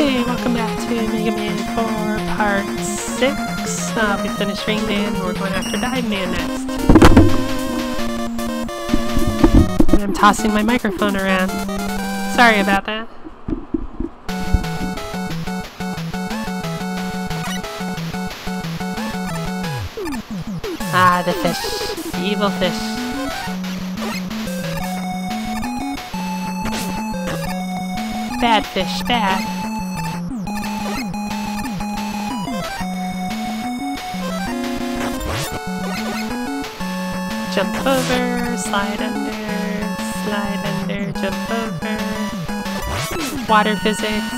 Okay, welcome back to Mega Man 4 Part 6. Uh, we finished Ring Man, we're going after Dive Man next. And I'm tossing my microphone around. Sorry about that. Ah, the fish. The evil fish. Bad fish, bad. Jump over, slide under, slide under, jump over. Water physics.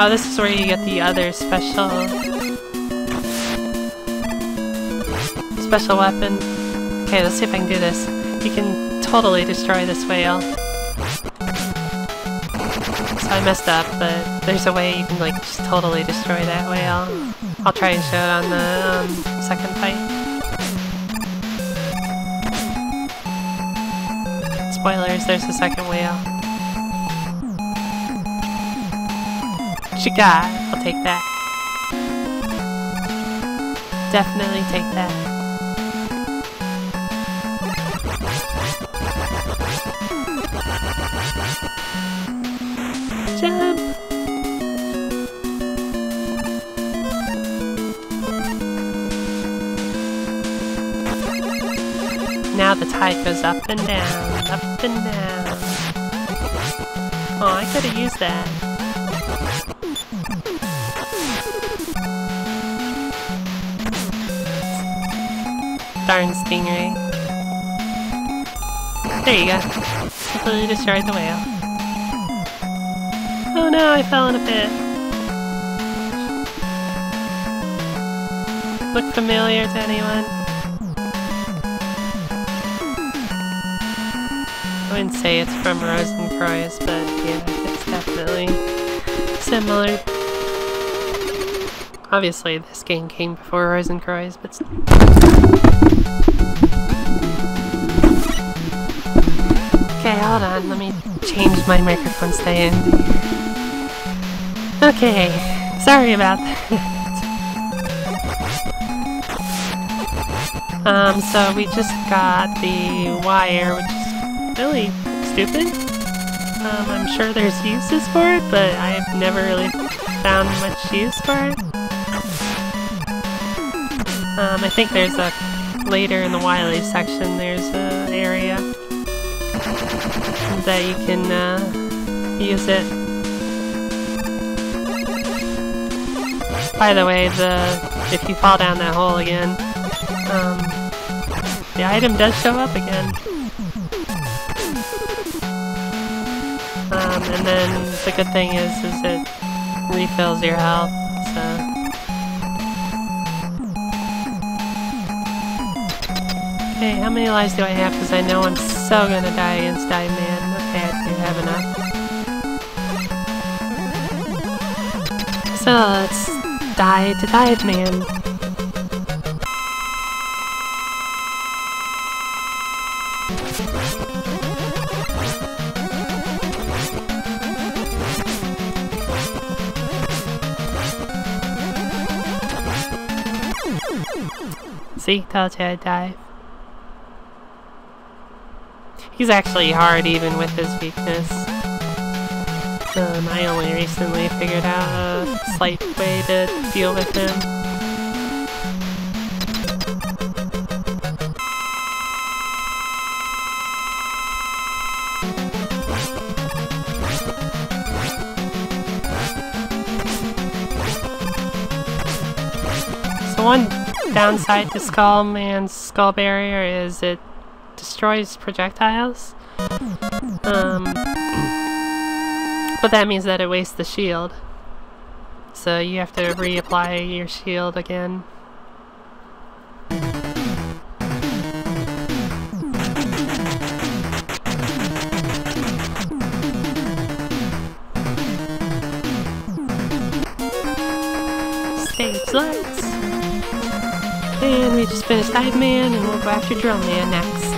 Oh, this is where you get the other special... Special weapon. Okay, let's see if I can do this. You can totally destroy this whale. So I messed up, but there's a way you can like just totally destroy that whale. I'll try and show it on the um, second fight. Spoilers, there's a second whale. Chica, I'll take that. Definitely take that. Jump! Now the tide goes up and down up and down. Oh, I could have used that. Darn stingray. There you go. Completely destroyed the whale. Oh no, I fell in a pit. Look familiar to anyone? I wouldn't say it's from Rosenkreuz, but yeah, it's definitely similar. Obviously, this game came before Rosenkreuz, but... Okay, hold on, let me change my microphone stand. Okay, sorry about that. um, so we just got the wire, which really stupid. Um, I'm sure there's uses for it, but I've never really found much use for it. Um, I think there's a, later in the Wily section, there's an area that you can uh, use it. By the way, the if you fall down that hole again, um, the item does show up again. And then the good thing is, is it refills your health, so... Okay, how many lives do I have? Because I know I'm so gonna die against Dive Man. Okay, I do have enough. So, let's die to Dive Man. See, tells you I'd dive. He's actually hard even with his weakness. Um, I only recently figured out a slight way to deal with him. So one downside to Skull Man's Skull Barrier is it destroys projectiles. Um, but that means that it wastes the shield. So you have to reapply your shield again. Stage lights. And we just finished Dive Man, and we'll go after Drill Man next.